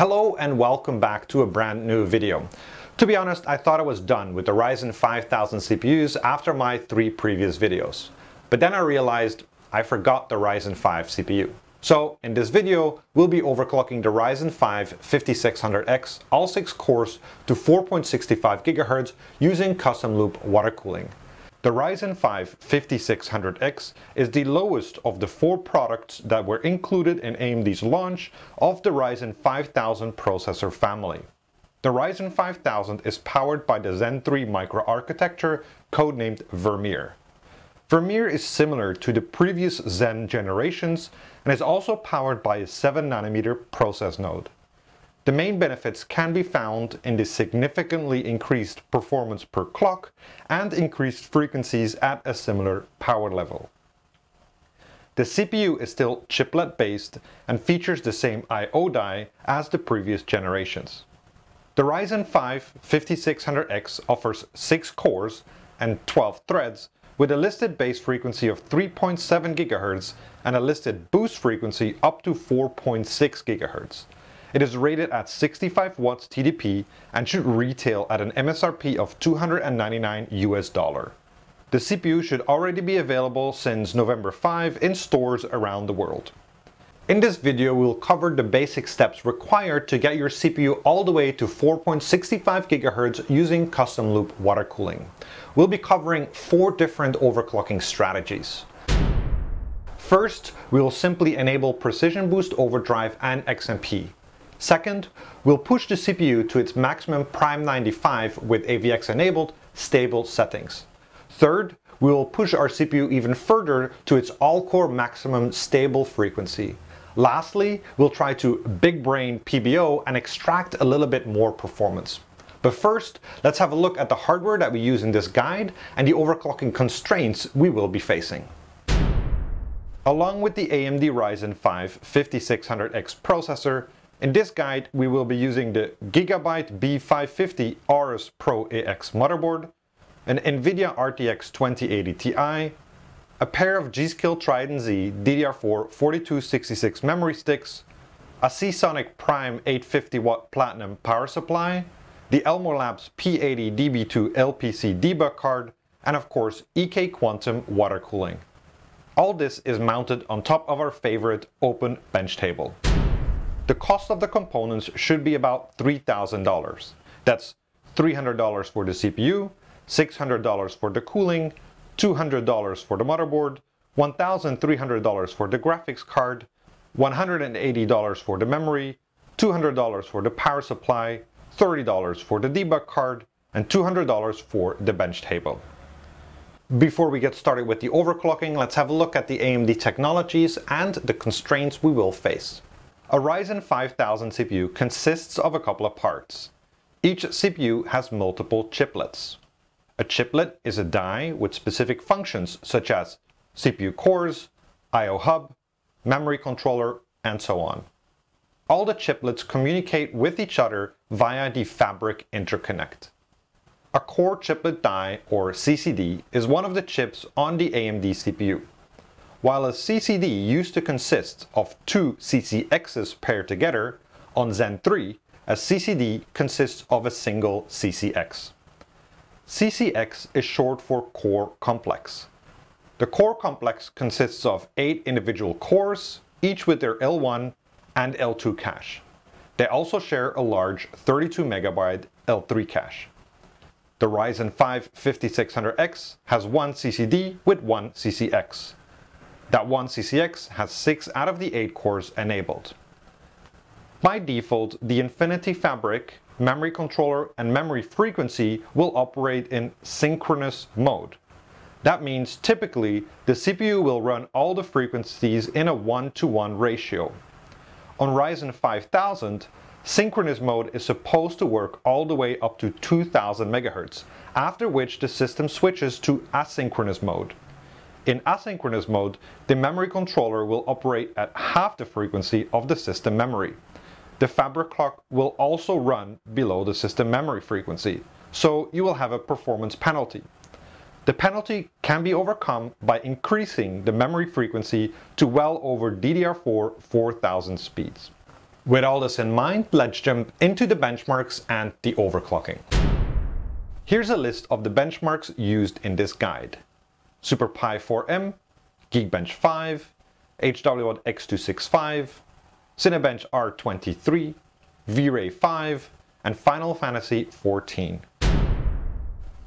Hello and welcome back to a brand new video. To be honest, I thought I was done with the Ryzen 5000 CPUs after my three previous videos. But then I realized I forgot the Ryzen 5 CPU. So in this video, we'll be overclocking the Ryzen 5 5600X all 6 cores to 4.65 GHz using custom loop water cooling. The Ryzen 5 5600X is the lowest of the four products that were included in AMD's launch of the Ryzen 5000 processor family. The Ryzen 5000 is powered by the Zen 3 microarchitecture codenamed Vermeer. Vermeer is similar to the previous Zen generations and is also powered by a 7nm process node. The main benefits can be found in the significantly increased performance per clock and increased frequencies at a similar power level. The CPU is still chiplet based and features the same I.O. die as the previous generations. The Ryzen 5 5600X offers 6 cores and 12 threads with a listed base frequency of 3.7 GHz and a listed boost frequency up to 4.6 GHz. It is rated at 65 watts TDP and should retail at an MSRP of 299 US dollar. The CPU should already be available since November 5 in stores around the world. In this video we'll cover the basic steps required to get your CPU all the way to 4.65 GHz using custom loop water cooling. We'll be covering four different overclocking strategies. First, we'll simply enable Precision Boost Overdrive and XMP. Second, we'll push the CPU to its maximum Prime 95 with AVX enabled stable settings. Third, we will push our CPU even further to its all-core maximum stable frequency. Lastly, we'll try to big brain PBO and extract a little bit more performance. But first, let's have a look at the hardware that we use in this guide and the overclocking constraints we will be facing. Along with the AMD Ryzen 5 5600X processor, in this guide, we will be using the Gigabyte B550 Aorus Pro AX motherboard, an NVIDIA RTX 2080 Ti, a pair of G.Skill Trident Z DDR4 4266 memory sticks, a Seasonic Prime 850W Platinum power supply, the ElmorLabs P80 DB2 LPC debug card, and of course EK Quantum water cooling. All this is mounted on top of our favorite open bench table. The cost of the components should be about $3,000. That's $300 for the CPU, $600 for the cooling, $200 for the motherboard, $1,300 for the graphics card, $180 for the memory, $200 for the power supply, $30 for the debug card, and $200 for the bench table. Before we get started with the overclocking, let's have a look at the AMD technologies and the constraints we will face. A Ryzen 5000 CPU consists of a couple of parts. Each CPU has multiple chiplets. A chiplet is a die with specific functions such as CPU cores, I.O. hub, memory controller, and so on. All the chiplets communicate with each other via the fabric interconnect. A core chiplet die, or CCD, is one of the chips on the AMD CPU. While a CCD used to consist of two CCXs paired together, on Zen 3, a CCD consists of a single CCX. CCX is short for core complex. The core complex consists of 8 individual cores, each with their L1 and L2 cache. They also share a large 32 megabyte L3 cache. The Ryzen 5 5600X has one CCD with one CCX. That one CCX has 6 out of the 8 cores enabled. By default, the Infinity Fabric, memory controller and memory frequency will operate in synchronous mode. That means typically the CPU will run all the frequencies in a 1 to 1 ratio. On Ryzen 5000, synchronous mode is supposed to work all the way up to 2000 MHz, after which the system switches to asynchronous mode. In asynchronous mode, the memory controller will operate at half the frequency of the system memory. The fabric clock will also run below the system memory frequency, so you will have a performance penalty. The penalty can be overcome by increasing the memory frequency to well over DDR4 4000 speeds. With all this in mind, let's jump into the benchmarks and the overclocking. Here's a list of the benchmarks used in this guide. SuperPi 4M, Geekbench 5, HWBOT X265, Cinebench R23, V-Ray 5, and Final Fantasy 14.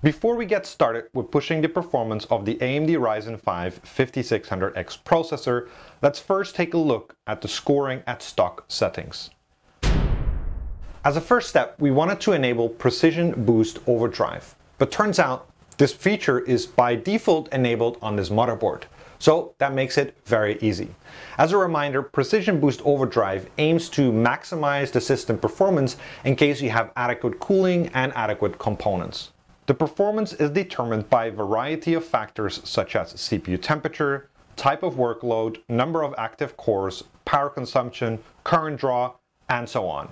Before we get started with pushing the performance of the AMD Ryzen 5 5600X processor, let's first take a look at the scoring at stock settings. As a first step, we wanted to enable Precision Boost Overdrive, but turns out this feature is by default enabled on this motherboard. So that makes it very easy. As a reminder, Precision Boost Overdrive aims to maximize the system performance in case you have adequate cooling and adequate components. The performance is determined by a variety of factors such as CPU temperature, type of workload, number of active cores, power consumption, current draw, and so on.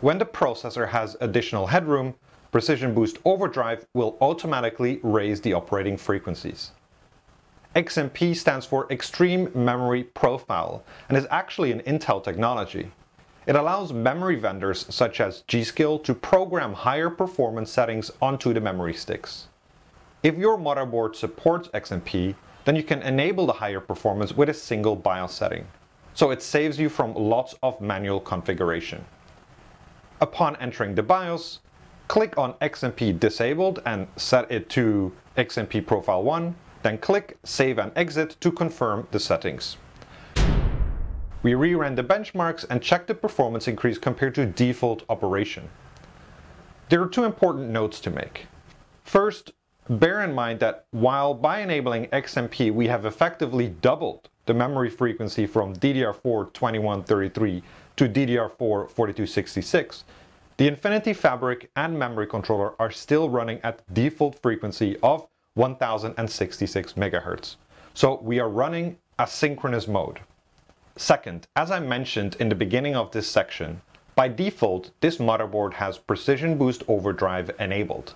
When the processor has additional headroom, Precision Boost Overdrive will automatically raise the operating frequencies. XMP stands for Extreme Memory Profile and is actually an Intel technology. It allows memory vendors such as G.Skill to program higher performance settings onto the memory sticks. If your motherboard supports XMP, then you can enable the higher performance with a single BIOS setting. So it saves you from lots of manual configuration. Upon entering the BIOS, click on XMP disabled and set it to XMP profile 1, then click Save and Exit to confirm the settings. We reran the benchmarks and checked the performance increase compared to default operation. There are two important notes to make. First, bear in mind that while by enabling XMP we have effectively doubled the memory frequency from DDR4 2133 to DDR4 4266, the Infinity Fabric and memory controller are still running at default frequency of 1066 MHz. So we are running asynchronous mode. Second, as I mentioned in the beginning of this section, by default this motherboard has Precision Boost Overdrive enabled.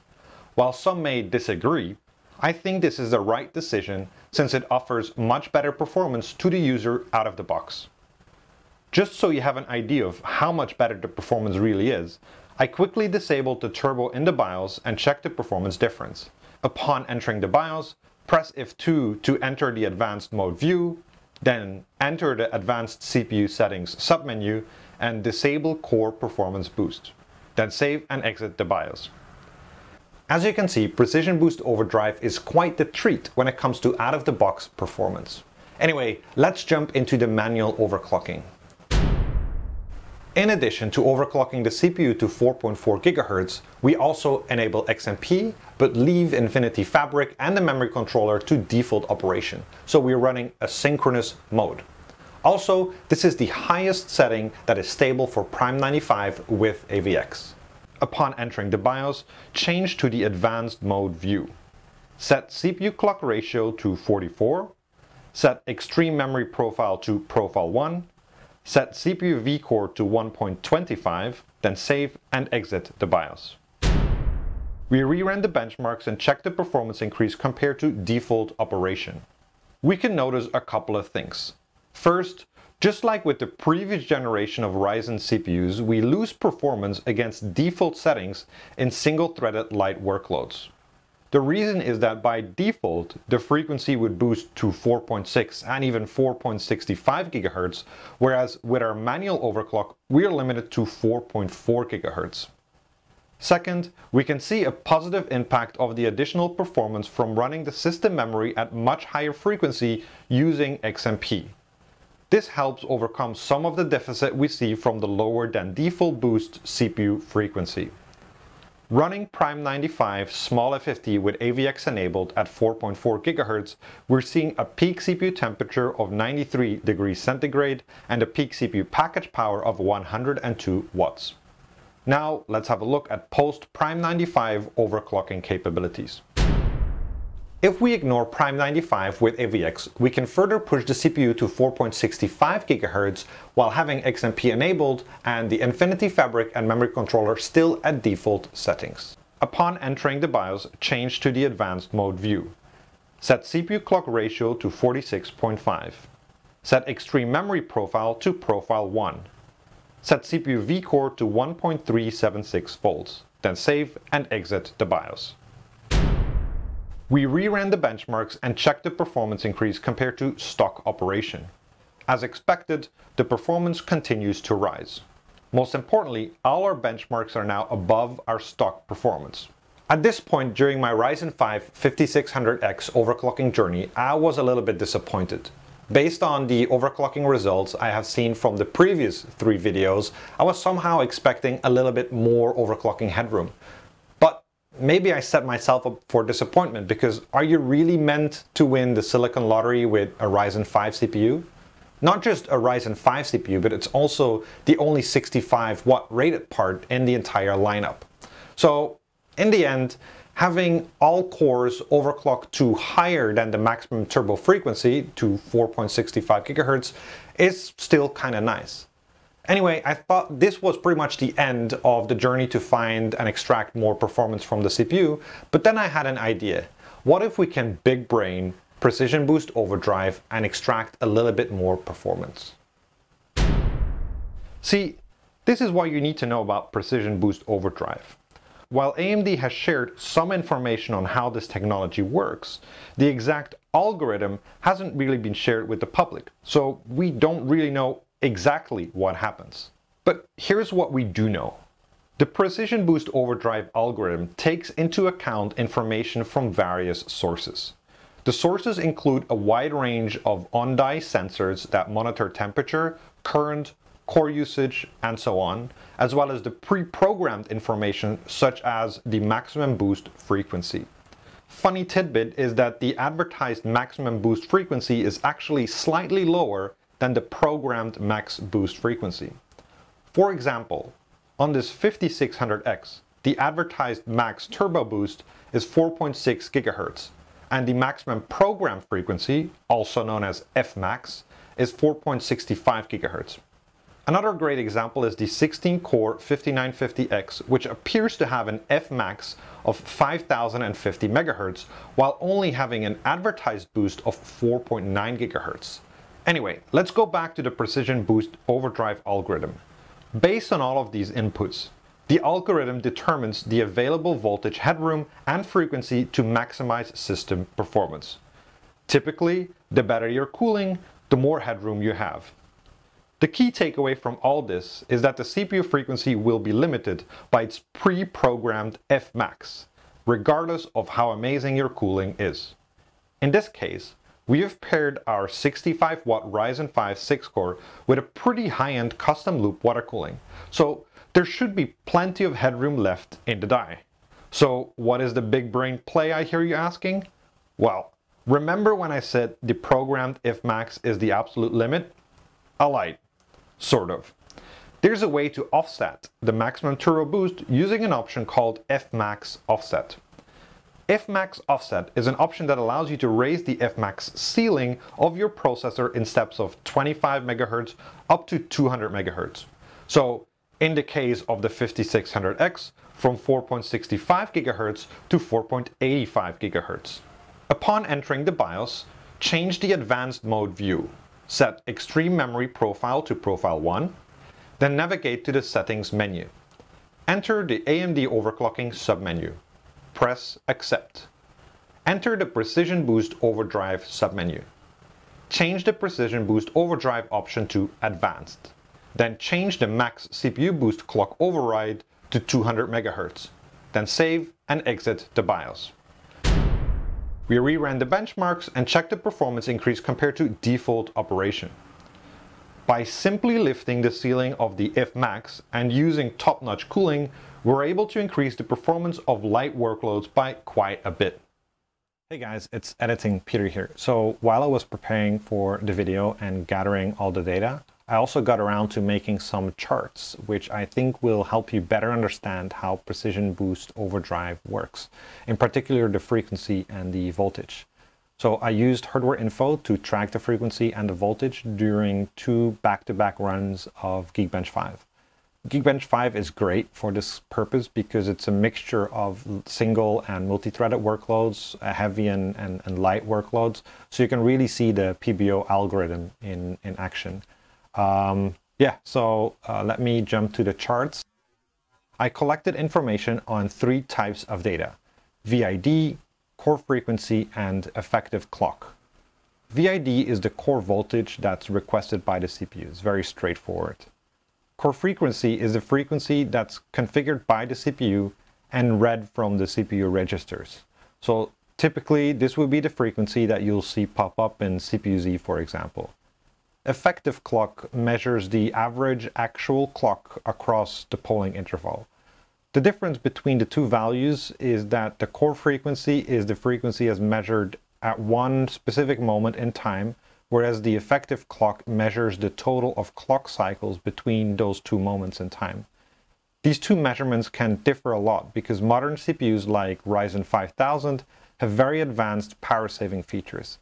While some may disagree, I think this is the right decision since it offers much better performance to the user out of the box. Just so you have an idea of how much better the performance really is, I quickly disabled the turbo in the BIOS and checked the performance difference. Upon entering the BIOS, press F2 to enter the advanced mode view then enter the Advanced CPU Settings submenu and disable Core Performance Boost. Then save and exit the BIOS. As you can see, Precision Boost Overdrive is quite the treat when it comes to out-of-the-box performance. Anyway, let's jump into the manual overclocking. In addition to overclocking the CPU to 4.4 GHz, we also enable XMP, but leave Infinity Fabric and the memory controller to default operation. So we're running a synchronous mode. Also, this is the highest setting that is stable for Prime 95 with AVX. Upon entering the BIOS, change to the advanced mode view. Set CPU clock ratio to 44, set extreme memory profile to profile 1, Set CPU vCore to 1.25, then save and exit the BIOS. We reran the benchmarks and checked the performance increase compared to default operation. We can notice a couple of things. First, just like with the previous generation of Ryzen CPUs, we lose performance against default settings in single-threaded light workloads. The reason is that by default, the frequency would boost to 4.6 and even 4.65 GHz, whereas with our manual overclock, we are limited to 4.4 GHz. Second, we can see a positive impact of the additional performance from running the system memory at much higher frequency using XMP. This helps overcome some of the deficit we see from the lower than default boost CPU frequency. Running Prime 95 small FFT with AVX enabled at 4.4 GHz, we're seeing a peak CPU temperature of 93 degrees centigrade and a peak CPU package power of 102 watts. Now let's have a look at post Prime 95 overclocking capabilities. If we ignore Prime 95 with AVX, we can further push the CPU to 4.65 GHz while having XMP enabled and the Infinity Fabric and memory controller still at default settings. Upon entering the BIOS, change to the advanced mode view. Set CPU clock ratio to 46.5. Set extreme memory profile to profile 1. set CPU vCore to 1.376 volts, then save and exit the BIOS. We reran the benchmarks and checked the performance increase compared to stock operation. As expected, the performance continues to rise. Most importantly, all our benchmarks are now above our stock performance. At this point during my Ryzen 5 5600X overclocking journey, I was a little bit disappointed. Based on the overclocking results I have seen from the previous three videos, I was somehow expecting a little bit more overclocking headroom maybe I set myself up for disappointment because are you really meant to win the Silicon Lottery with a Ryzen 5 CPU? Not just a Ryzen 5 CPU, but it's also the only 65 watt rated part in the entire lineup. So in the end, having all cores overclocked to higher than the maximum turbo frequency to 4.65 gigahertz is still kind of nice. Anyway, I thought this was pretty much the end of the journey to find and extract more performance from the CPU, but then I had an idea. What if we can big brain Precision Boost Overdrive and extract a little bit more performance? See, this is what you need to know about Precision Boost Overdrive. While AMD has shared some information on how this technology works, the exact algorithm hasn't really been shared with the public, so we don't really know exactly what happens. But here's what we do know. The Precision Boost Overdrive algorithm takes into account information from various sources. The sources include a wide range of on-die sensors that monitor temperature, current, core usage, and so on, as well as the pre-programmed information such as the maximum boost frequency. Funny tidbit is that the advertised maximum boost frequency is actually slightly lower than the programmed max boost frequency. For example, on this 5600X, the advertised max turbo boost is 4.6 GHz, and the maximum program frequency, also known as Fmax, is 4.65 GHz. Another great example is the 16-core 5950X, which appears to have an Fmax of 5050 MHz, while only having an advertised boost of 4.9 GHz. Anyway, let's go back to the Precision Boost Overdrive algorithm. Based on all of these inputs, the algorithm determines the available voltage headroom and frequency to maximize system performance. Typically, the better your cooling, the more headroom you have. The key takeaway from all this is that the CPU frequency will be limited by its pre-programmed Fmax, regardless of how amazing your cooling is. In this case, we have paired our 65 watt Ryzen 5 6 core with a pretty high-end custom loop water cooling. So there should be plenty of headroom left in the die. So what is the big brain play I hear you asking? Well, remember when I said the programmed Fmax is the absolute limit? I lied. Sort of. There's a way to offset the maximum turbo boost using an option called Fmax offset. Fmax offset is an option that allows you to raise the Fmax ceiling of your processor in steps of 25 MHz up to 200 MHz. So in the case of the 5600X, from 4.65 GHz to 4.85 GHz. Upon entering the BIOS, change the advanced mode view. Set extreme memory profile to profile 1, then navigate to the settings menu. Enter the AMD overclocking submenu press Accept. Enter the Precision Boost Overdrive submenu. Change the Precision Boost Overdrive option to Advanced. Then change the max CPU boost clock override to 200 MHz. Then save and exit the BIOS. We reran the benchmarks and checked the performance increase compared to default operation. By simply lifting the ceiling of the Fmax and using top-notch cooling, we're able to increase the performance of light workloads by quite a bit. Hey guys, it's Editing Pieter here. So while I was preparing for the video and gathering all the data, I also got around to making some charts, which I think will help you better understand how Precision Boost Overdrive works, in particular the frequency and the voltage. So I used hardware info to track the frequency and the voltage during two back-to-back -back runs of Geekbench 5. Geekbench 5 is great for this purpose because it's a mixture of single and multi-threaded workloads, uh, heavy and, and, and, light workloads. So you can really see the PBO algorithm in, in action. Um, Yeah, so uh, let me jump to the charts. I collected information on three types of data, VID, core frequency, and effective clock. VID is the core voltage that's requested by the CPU. It's very straightforward. Core frequency is the frequency that's configured by the CPU and read from the CPU registers. So typically this would be the frequency that you'll see pop up in CPU-Z for example. Effective clock measures the average actual clock across the polling interval. The difference between the two values is that the core frequency is the frequency as measured at one specific moment in time whereas the effective clock measures the total of clock cycles between those two moments in time. These two measurements can differ a lot because modern CPUs like Ryzen 5000 have very advanced power-saving features.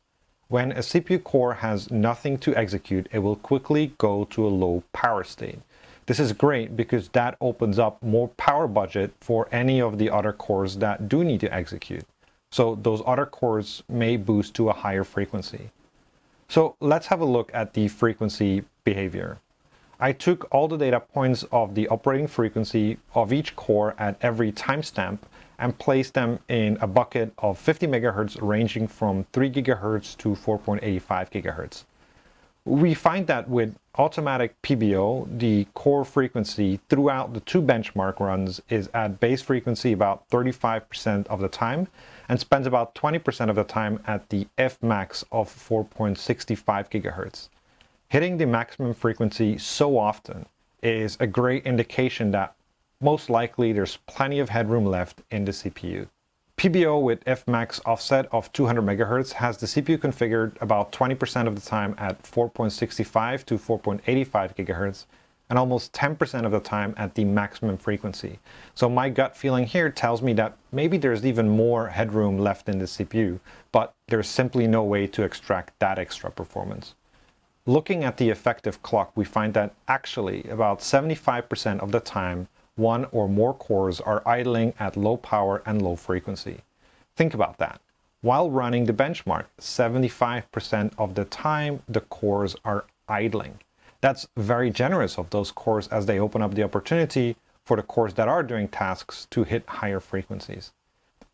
When a CPU core has nothing to execute, it will quickly go to a low power state. This is great because that opens up more power budget for any of the other cores that do need to execute. So those other cores may boost to a higher frequency. So let's have a look at the frequency behavior. I took all the data points of the operating frequency of each core at every timestamp and placed them in a bucket of 50 MHz ranging from 3 GHz to 4.85 GHz. We find that with automatic PBO, the core frequency throughout the two benchmark runs is at base frequency about 35% of the time and spends about 20% of the time at the Fmax of 4.65 GHz. Hitting the maximum frequency so often is a great indication that most likely there's plenty of headroom left in the CPU. PBO with Fmax offset of 200 MHz has the CPU configured about 20% of the time at 4.65 to 4.85 GHz and almost 10% of the time at the maximum frequency. So my gut feeling here tells me that maybe there's even more headroom left in the CPU, but there's simply no way to extract that extra performance. Looking at the effective clock, we find that actually about 75% of the time, one or more cores are idling at low power and low frequency. Think about that. While running the benchmark, 75% of the time the cores are idling. That's very generous of those cores as they open up the opportunity for the cores that are doing tasks to hit higher frequencies.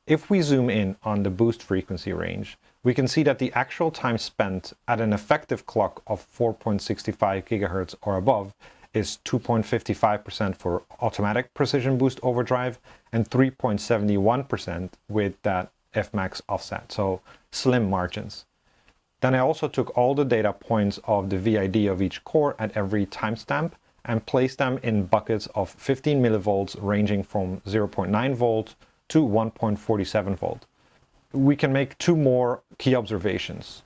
If we zoom in on the boost frequency range, we can see that the actual time spent at an effective clock of 4.65 GHz or above is 2.55% for automatic precision boost overdrive and 3.71% with that Fmax offset, so slim margins. Then I also took all the data points of the VID of each core at every timestamp and placed them in buckets of 15 millivolts ranging from 0.9 volt to 1.47 volt we can make two more key observations.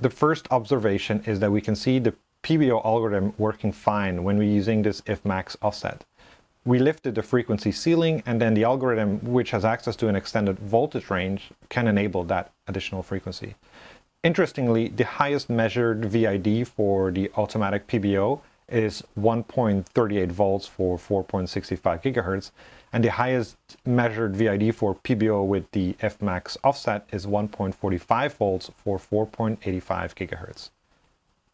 The first observation is that we can see the PBO algorithm working fine when we're using this Fmax offset. We lifted the frequency ceiling and then the algorithm, which has access to an extended voltage range, can enable that additional frequency. Interestingly, the highest measured VID for the automatic PBO is 1.38 volts for 4.65 gigahertz, and the highest measured VID for PBO with the Fmax offset is 1.45 volts for 4.85 gigahertz.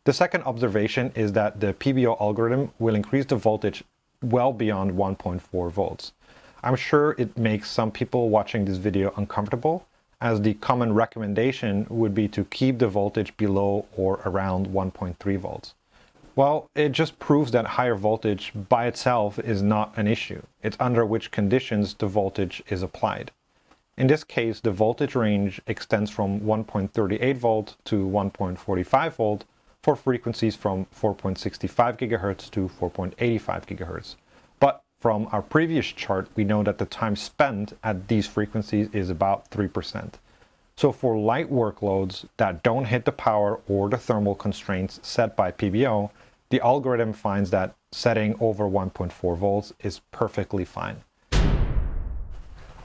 The second observation is that the PBO algorithm will increase the voltage well beyond 1.4 volts. I'm sure it makes some people watching this video uncomfortable, as the common recommendation would be to keep the voltage below or around 1.3 volts. Well, it just proves that higher voltage by itself is not an issue. It's under which conditions the voltage is applied. In this case, the voltage range extends from 1.38 volt to 1.45 volt for frequencies from 4.65 GHz to 4.85 GHz. But from our previous chart, we know that the time spent at these frequencies is about 3%. So for light workloads that don't hit the power or the thermal constraints set by PBO, the algorithm finds that setting over 1.4 volts is perfectly fine.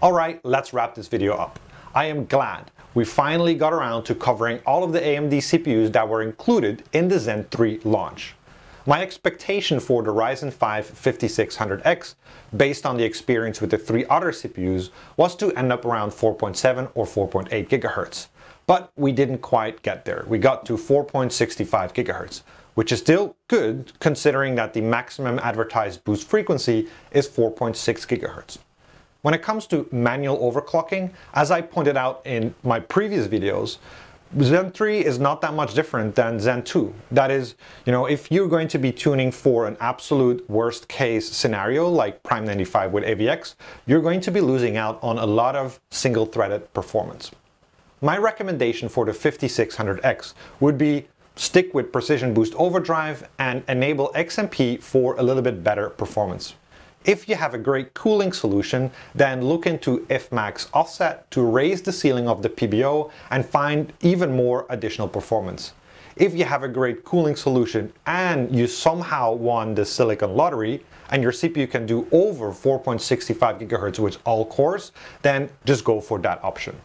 Alright, let's wrap this video up. I am glad we finally got around to covering all of the AMD CPUs that were included in the Zen 3 launch. My expectation for the Ryzen 5 5600X, based on the experience with the three other CPUs, was to end up around 4.7 or 4.8 GHz. But we didn't quite get there. We got to 4.65 GHz, which is still good considering that the maximum advertised boost frequency is 4.6 GHz. When it comes to manual overclocking, as I pointed out in my previous videos, Zen 3 is not that much different than Zen 2. That is, you know, if you're going to be tuning for an absolute worst case scenario like Prime 95 with AVX, you're going to be losing out on a lot of single threaded performance. My recommendation for the 5600X would be stick with Precision Boost Overdrive and enable XMP for a little bit better performance. If you have a great cooling solution, then look into FMAX offset to raise the ceiling of the PBO and find even more additional performance. If you have a great cooling solution and you somehow won the silicon lottery and your CPU can do over 4.65 GHz with all cores, then just go for that option.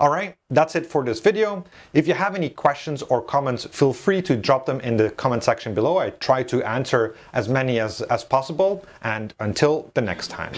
All right, that's it for this video. If you have any questions or comments, feel free to drop them in the comment section below. I try to answer as many as, as possible. And until the next time.